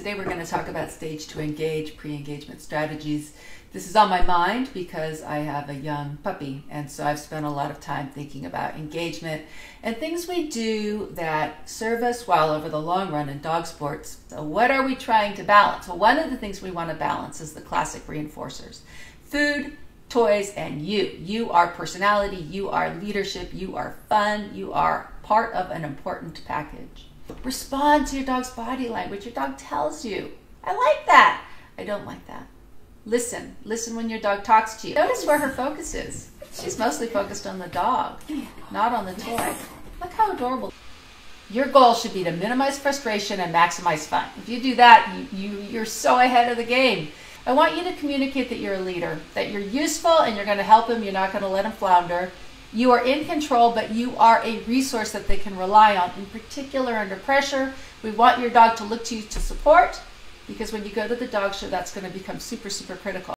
Today we're going to talk about staged to engage, pre-engagement strategies. This is on my mind because I have a young puppy and so I've spent a lot of time thinking about engagement and things we do that serve us well over the long run in dog sports. So what are we trying to balance? Well, one of the things we want to balance is the classic reinforcers. Food, toys, and you. You are personality, you are leadership, you are fun, you are part of an important package. Respond to your dog's body language. Your dog tells you. I like that. I don't like that. Listen. Listen when your dog talks to you. Notice where her focus is. She's mostly focused on the dog, not on the toy. Look how adorable. Your goal should be to minimize frustration and maximize fun. If you do that, you, you, you're so ahead of the game. I want you to communicate that you're a leader, that you're useful and you're going to help him. You're not going to let him flounder. You are in control, but you are a resource that they can rely on, in particular under pressure. We want your dog to look to you to support because when you go to the dog show, that's going to become super, super critical.